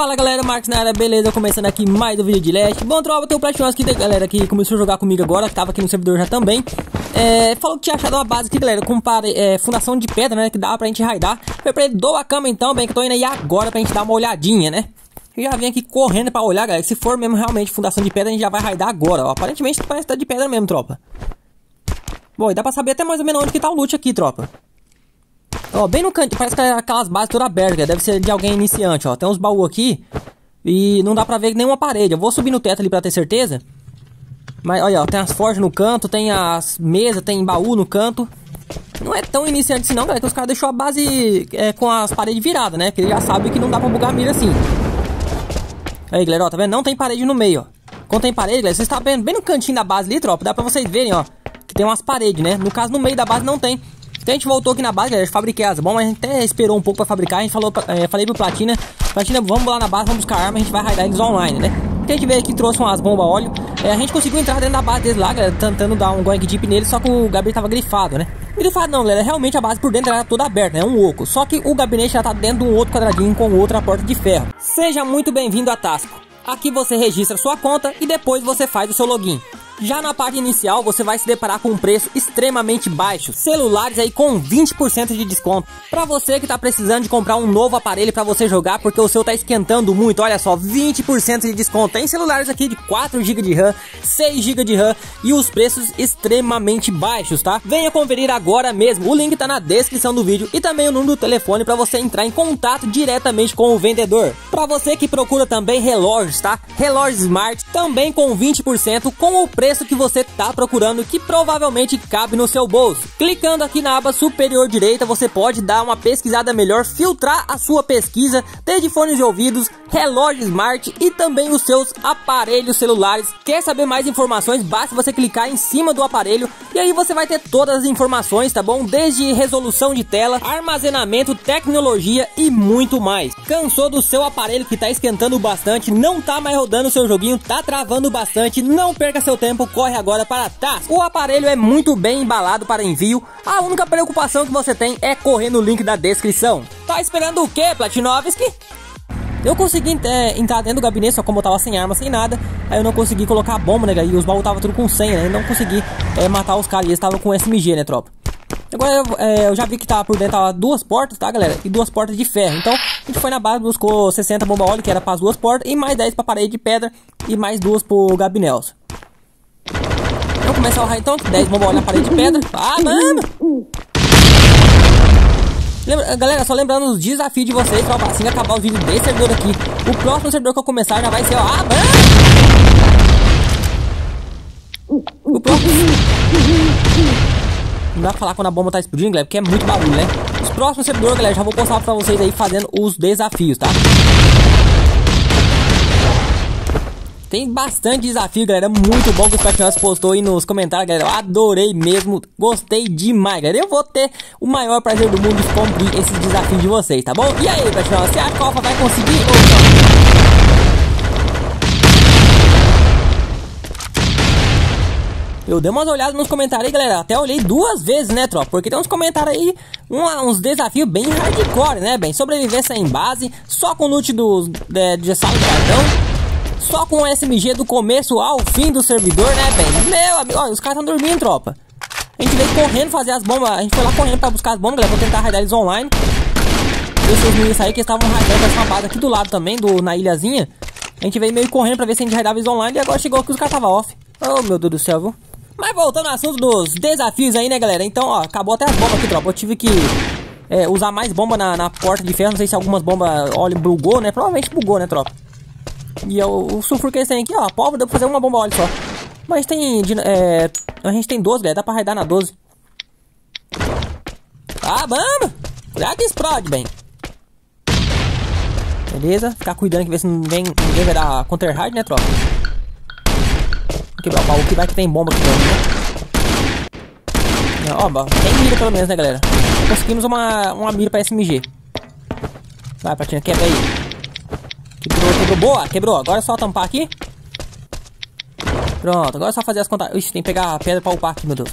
Fala galera, Marcos na área, beleza? Começando aqui mais um vídeo de Leste. Bom, tropa, tem o Platinum aqui, galera, que começou a jogar comigo agora, que tava aqui no servidor já também. É, falou que tinha achado uma base aqui, galera, com é, fundação de pedra, né, que dava pra gente raidar. Pra ele, dou a cama então, bem, que eu tô indo aí agora pra gente dar uma olhadinha, né? Eu já vim aqui correndo pra olhar, galera, se for mesmo realmente fundação de pedra, a gente já vai raidar agora, ó. Aparentemente parece que tá de pedra mesmo, tropa. Bom, e dá pra saber até mais ou menos onde que tá o loot aqui, tropa. Ó, bem no canto, parece que é aquelas bases todas abertas, deve ser de alguém iniciante, ó. Tem uns baús aqui e não dá pra ver nenhuma parede. Eu vou subir no teto ali pra ter certeza. Mas, olha, ó, tem as forjas no canto, tem as mesas, tem baú no canto. Não é tão iniciante assim não, galera, que os caras deixou a base é, com as paredes viradas, né? Porque ele já sabe que não dá pra bugar a mira assim. Aí, galera, ó, tá vendo? Não tem parede no meio, ó. Quando tem parede, galera, vocês estão vendo bem no cantinho da base ali, tropa, dá pra vocês verem, ó, que tem umas paredes, né? No caso, no meio da base não tem. Então a gente voltou aqui na base, galera, fabriquei as bombas, a gente até esperou um pouco pra fabricar, a gente falou, é, falei pro Platina, Platina, vamos lá na base, vamos buscar arma, a gente vai raidar eles online, né? Então a gente veio aqui, trouxe umas bombas óleo, é, a gente conseguiu entrar dentro da base deles lá, galera, tentando dar um going deep nele, só que o Gabriel tava grifado, né? Grifado não, galera, realmente a base por dentro era toda aberta, né? Um oco, só que o gabinete já tá dentro de um outro quadradinho com outra porta de ferro. Seja muito bem-vindo a Tasco. Aqui você registra sua conta e depois você faz o seu login. Já na parte inicial, você vai se deparar com um preço extremamente baixo. Celulares aí com 20% de desconto. Para você que tá precisando de comprar um novo aparelho para você jogar porque o seu tá esquentando muito, olha só, 20% de desconto. Tem celulares aqui de 4 GB de RAM, 6 GB de RAM e os preços extremamente baixos, tá? Venha conferir agora mesmo. O link tá na descrição do vídeo e também o número do telefone para você entrar em contato diretamente com o vendedor. Para você que procura também relógios, tá? Relógios Smart também com 20% com o preço preço que você está procurando que provavelmente cabe no seu bolso. Clicando aqui na aba superior direita, você pode dar uma pesquisada melhor, filtrar a sua pesquisa, desde fones de ouvidos, relógio smart e também os seus aparelhos celulares. Quer saber mais informações? Basta você clicar em cima do aparelho e aí você vai ter todas as informações, tá bom? Desde resolução de tela, armazenamento, tecnologia e muito mais. Cansou do seu aparelho que está esquentando bastante, não tá mais rodando o seu joguinho, tá travando bastante, não perca seu tempo, corre agora para TAS. O aparelho é muito bem embalado para envio, a única preocupação que você tem é correr no link da descrição. Tá esperando o que, Platinovski? Eu consegui é, entrar dentro do gabinete, só como eu tava sem arma, sem nada. Aí eu não consegui colocar a bomba, né, E os baús tava tudo com senha, né? Eu não consegui é, matar os caras. E eles estavam com SMG, né, tropa? Agora eu, é, eu já vi que tava por dentro tava duas portas, tá, galera? E duas portas de ferro. Então a gente foi na base, buscou 60 bomba óleo, que era para as duas portas, e mais 10 pra parede de pedra, e mais duas pro gabinete. Vamos começar o raio então, 10 bomba óleo na parede de pedra. Ah, mano! Lembra, galera, só lembrando os desafios de vocês, ó, assim acabar o vídeo desse servidor aqui. O próximo servidor que eu começar já vai ser, ó, ah, mano! O próximo... Não dá pra falar quando a bomba tá explodindo, galera, porque é muito barulho, né? Os próximos servidores, galera, já vou postar pra vocês aí fazendo os desafios, tá? Tem bastante desafio, galera. Muito bom que o Platinum postou aí nos comentários, galera. Eu adorei mesmo. Gostei demais, galera. Eu vou ter o maior prazer do mundo de cumprir esses desafios de vocês, tá bom? E aí, você acha que a Alpha vai conseguir ou não? Eu dei umas olhadas nos comentários aí, galera. Até olhei duas vezes, né, tropa? Porque tem uns comentários aí, uns desafios bem hardcore, né, bem? Sobrevivência em base, só com loot dos, de, de cartão só com o SMG do começo ao fim do servidor, né, bem? Meu amigo, olha, os caras estão dormindo, tropa. A gente veio correndo fazer as bombas, a gente foi lá correndo pra buscar as bombas, galera, vou tentar raidar eles online. Se os meninos saíram, que estavam raidando essa base aqui do lado também, do, na ilhazinha. A gente veio meio correndo pra ver se a gente raidava eles online e agora chegou que os caras estavam off. Oh, meu Deus do céu, viu? Mas voltando ao assunto dos desafios aí, né, galera? Então, ó, acabou até as bombas aqui, tropa. Eu tive que é, usar mais bomba na, na porta de ferro. Não sei se algumas bombas, olha, bugou, né? Provavelmente bugou, né, tropa? E o, o sulfuro que eles têm aqui, ó, pólvora deu pra fazer uma bomba óleo só. Mas tem, é, a gente tem 12, galera, dá pra raidar na 12. Ah, vamos! Cuidado que explode, bem. Beleza, ficar cuidando que ver se ninguém, ninguém vai dar counter hard, né, tropa? Quebrar o baú que vai que tem bomba aqui dentro, né? Ó, tem mira pelo menos, né, galera? Conseguimos uma, uma mira pra SMG. Vai, Patinha, quebra aí. Quebrou, quebrou. Boa, quebrou. Agora é só tampar aqui. Pronto, agora é só fazer as contas. Ixi, tem que pegar pedra pra upar aqui, meu Deus.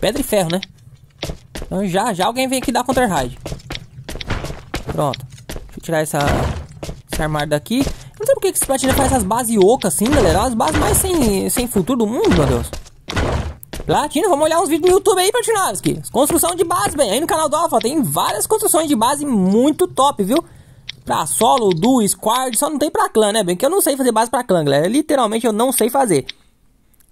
Pedra e ferro, né? Então já, já alguém vem aqui dar counter raid. Pronto. Deixa eu tirar essa, Esse armário daqui. Não sei porque que esse platina faz essas bases ocas assim, galera. As bases mais sem, sem futuro do mundo, meu Deus. Platina, vamos olhar uns vídeos no YouTube aí, Platinovski. Construção de base, bem. Aí no canal do Alpha tem várias construções de base muito top, viu? Pra solo, duo, squad, só não tem pra clã, né, bem? Que eu não sei fazer base pra clã, galera. Literalmente eu não sei fazer.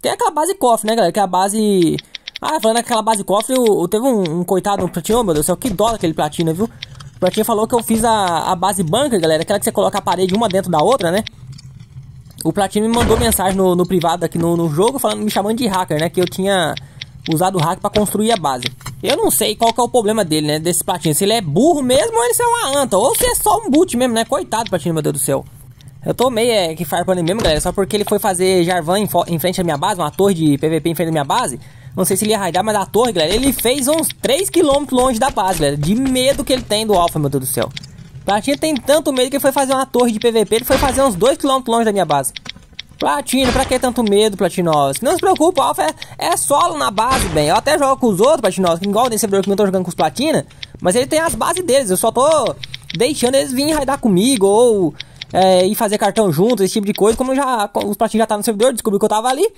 Tem aquela base cofre, né, galera? Que é a base... Ah, falando daquela base cofre, eu, eu teve um, um coitado no platina, oh, meu Deus do céu, que dó daquele platina, viu? O platina falou que eu fiz a, a base bunker, galera. Aquela que você coloca a parede uma dentro da outra, né? O Platino me mandou mensagem no, no privado aqui no, no, jogo, falando, me chamando de hacker, né? Que eu tinha usado o hack para construir a base. Eu não sei qual que é o problema dele, né? Desse Platino. Se ele é burro mesmo ou ele é uma anta. Ou se é só um boot mesmo, né? Coitado, Platino, meu Deus do céu. Eu tô meio é, que farpando mesmo, galera. Só porque ele foi fazer Jarvan em, em, frente à minha base, uma torre de PVP em frente à minha base. Não sei se ele ia raidar, mas a torre, galera, ele fez uns 3km longe da base, galera. De medo que ele tem do Alpha, meu Deus do céu. Platina tem tanto medo que ele foi fazer uma torre de PVP, ele foi fazer uns 2km longe da minha base. Platina, pra que tanto medo, Platinos? Não se preocupe, o Alpha é, é, solo na base, bem. Eu até jogo com os outros, Platinos, igual nesse servidor que eu tô jogando com os Platina, mas ele tem as bases deles, eu só tô deixando eles virem raidar comigo, ou é, ir fazer cartão junto, esse tipo de coisa, como já, os Platinos já tá no servidor, descobriu que eu tava ali,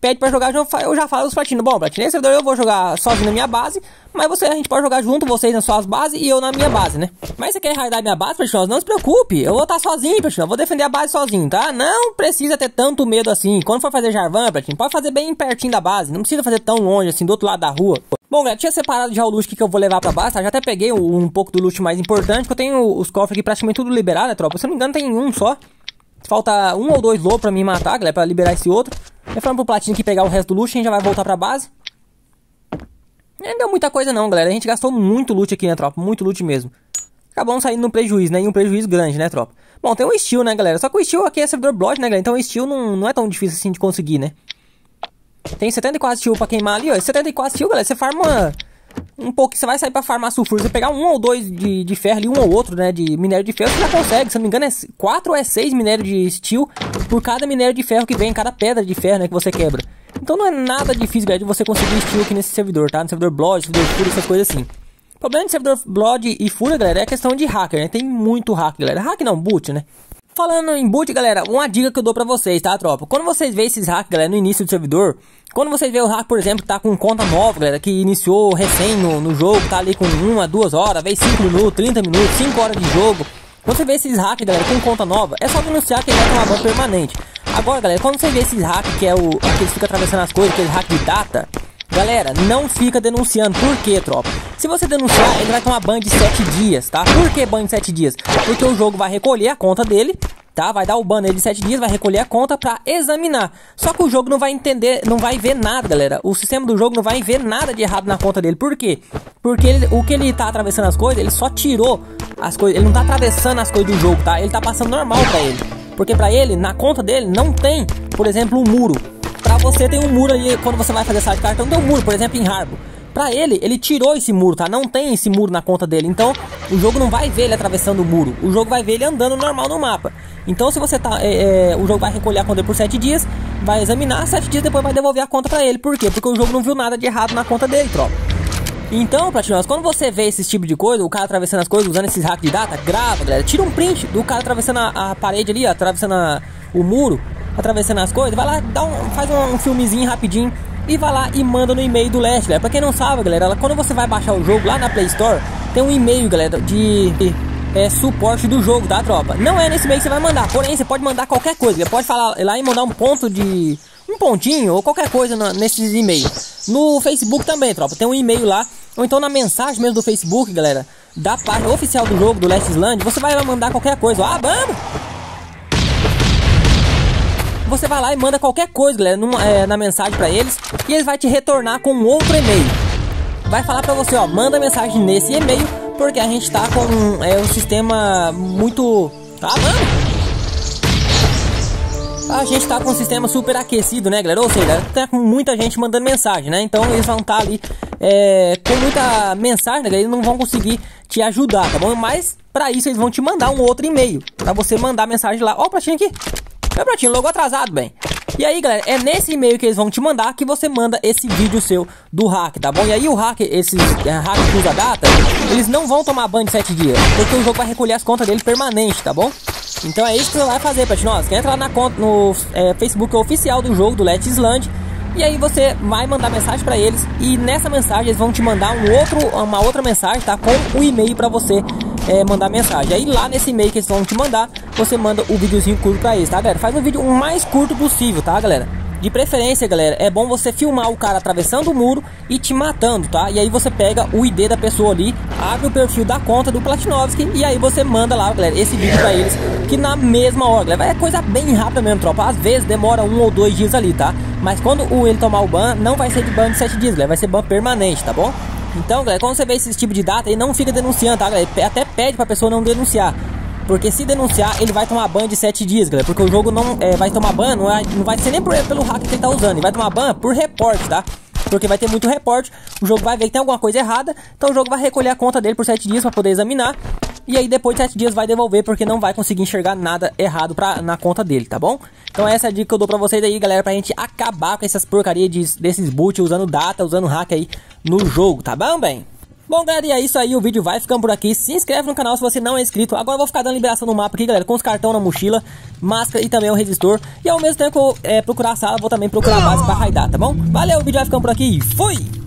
pede pra jogar, eu já falo os platinos. Bom, platina, nesse servidor eu vou jogar sozinho na minha base, mas você, a gente pode jogar junto, vocês nas suas bases e eu na minha base, né? Mas você quer raidar minha base, platinos? Não se preocupe, eu vou estar sozinho, platinos, eu vou defender a base sozinho, tá? Não precisa ter tanto medo assim. Quando for fazer Jarvan, platino, pode fazer bem pertinho da base, não precisa fazer tão longe, assim, do outro lado da rua. Bom, galera, tinha separado já o loot que eu vou levar pra base, tá? Já até peguei um, um pouco do loot mais importante, que eu tenho os cofres aqui praticamente tudo liberado, né, tropa? Se não me engano, tem um só. Falta um ou dois lobos pra me matar, galera, pra liberar esse outro. Eu falando pro Platino que pegar o resto do loot, a gente já vai voltar pra base. Não deu muita coisa não, galera. A gente gastou muito loot aqui, né, tropa? Muito loot mesmo. Acabamos saindo num prejuízo, né? E um prejuízo grande, né, tropa? Bom, tem o steel, né, galera? Só que o steel aqui é servidor Blood, né, galera? Então o steel não, não é tão difícil assim de conseguir, né? Tem 74 steel pra queimar ali, ó. 74 steel, galera, você farma um pouco, você vai sair pra farmar sulfuro, você pegar um ou dois de, de ferro ali, um ou outro, né, de minério de ferro, você já consegue, se não me engano é 4 ou é 6 minérios de steel por cada minério de ferro que vem, cada pedra de ferro, né, que você quebra. Então não é nada difícil, galera, de você conseguir steel aqui nesse servidor, tá, no servidor Blood, servidor Fúria, essas coisas assim. O problema de servidor Blood e Fúria, galera, é questão de hacker, né, tem muito hack, galera, hack não, boot, né. Falando em boot, galera, uma dica que eu dou pra vocês, tá, tropa? Quando vocês veem esses hacks, galera, no início do servidor, quando vocês veem o hack, por exemplo, que tá com conta nova, galera, que iniciou recém no, no jogo, tá ali com uma, duas horas, vez 5 minutos, 30 minutos, 5 horas de jogo. Você vê esses hacks, galera, com conta nova, é só denunciar que ele vai tomar ban permanente. Agora, galera, quando você vê esses hacks, que é o aqueles que fica atravessando as coisas, aquele hack de data, Galera, não fica denunciando. Por quê, tropa? Se você denunciar, ele vai tomar ban de 7 dias, tá? Por que ban de 7 dias? Porque o jogo vai recolher a conta dele, tá? Vai dar o ban de 7 dias, vai recolher a conta pra examinar. Só que o jogo não vai entender, não vai ver nada, galera. O sistema do jogo não vai ver nada de errado na conta dele. Por quê? Porque ele, o que ele tá atravessando as coisas, ele só tirou as coisas. Ele não tá atravessando as coisas do jogo, tá? Ele tá passando normal pra ele. Porque pra ele, na conta dele, não tem, por exemplo, um muro. Pra você tem um muro ali, quando você vai fazer essa carta, não tem um muro, por exemplo, em Harbo. Pra ele, ele tirou esse muro, tá? Não tem esse muro na conta dele. Então, o jogo não vai ver ele atravessando o muro. O jogo vai ver ele andando normal no mapa. Então, se você tá... É, é, o jogo vai recolher a conta dele por 7 dias, vai examinar, 7 dias depois vai devolver a conta pra ele. Por quê? Porque o jogo não viu nada de errado na conta dele, tropa. Então, Platinos, quando você vê esse tipo de coisa, o cara atravessando as coisas, usando esses hacks de data, grava, galera. Tira um print do cara atravessando a, a parede ali, ó, atravessando a, o muro atravessando as coisas, vai lá, dá um, faz um, filmezinho rapidinho e vai lá e manda no e-mail do Leste, galera. Pra quem não sabe, galera, quando você vai baixar o jogo lá na Play Store, tem um e-mail, galera, de, é, suporte do jogo, tá, tropa? Não é nesse e-mail que você vai mandar, porém você pode mandar qualquer coisa. Você pode falar lá e mandar um ponto de. um pontinho ou qualquer coisa no, nesses e-mails. No Facebook também, tropa, tem um e-mail lá. Ou então na mensagem mesmo do Facebook, galera, da página oficial do jogo do Last Island, você vai mandar qualquer coisa. Ah, vamos! Você vai lá e manda qualquer coisa, galera, numa, é, na mensagem para eles e eles vai te retornar com outro e-mail. Vai falar para você, ó, manda mensagem nesse e-mail porque a gente tá com é, um sistema muito... Ah, mano! A gente tá com um sistema super aquecido, né, galera? Ou seja, tá com muita gente mandando mensagem, né? Então eles vão estar tá ali é, com muita mensagem, né? Eles não vão conseguir te ajudar, tá bom? Mas para isso eles vão te mandar um outro e-mail para você mandar mensagem lá. Ó, o pratinho aqui. Meu pratinho, logo atrasado, bem. E aí, galera, é nesse e-mail que eles vão te mandar que você manda esse vídeo seu do hack, tá bom? E aí o hack, esses é, hack que usa data, eles não vão tomar ban de 7 dias, porque o jogo vai recolher as contas dele permanente, tá bom? Então é isso que você vai fazer, Platinosos. Entra lá na conta, no é, Facebook oficial do jogo, do Let's Island. E aí você vai mandar mensagem para eles e nessa mensagem eles vão te mandar um outro, uma outra mensagem, tá? Com o e-mail para você é, mandar mensagem. Aí lá nesse e-mail que eles vão te mandar, você manda o videozinho curto para eles, tá, galera? Faz um vídeo o mais curto possível, tá, galera? De preferência, galera, é bom você filmar o cara atravessando o muro e te matando, tá? E aí você pega o ID da pessoa ali, abre o perfil da conta do Platinovski e aí você manda lá, galera, esse vídeo pra eles, que na mesma hora, galera, é coisa bem rápida mesmo, tropa. Às vezes demora um ou dois dias ali, tá? Mas quando o ele tomar o ban, não vai ser de ban de 7 dias, galera, vai ser ban permanente, tá bom? Então, galera, quando você vê esse tipo de data aí, não fica denunciando, tá, galera? Até pede pra pessoa não denunciar. Porque se denunciar, ele vai tomar ban de 7 dias, galera. Porque o jogo não é, vai tomar ban, não, é, não vai ser nem por, pelo hack que ele tá usando. Ele vai tomar ban por reporte, tá? Porque vai ter muito reporte, o jogo vai ver que tem alguma coisa errada, então o jogo vai recolher a conta dele por 7 dias para poder examinar. E aí depois de 7 dias vai devolver porque não vai conseguir enxergar nada errado pra, na conta dele, tá bom? Então essa é a dica que eu dou pra vocês aí, galera, pra gente acabar com essas porcarias de, desses boot usando data, usando hack aí no jogo, tá bom, bem? Bom, galera, e é isso aí, o vídeo vai ficando por aqui. Se inscreve no canal se você não é inscrito. Agora eu vou ficar dando liberação no mapa aqui, galera, com os cartão na mochila, máscara e também o resistor. E ao mesmo tempo que eu é, procurar a sala, vou também procurar a base pra raidar, tá bom? Valeu, o vídeo vai ficando por aqui. Fui!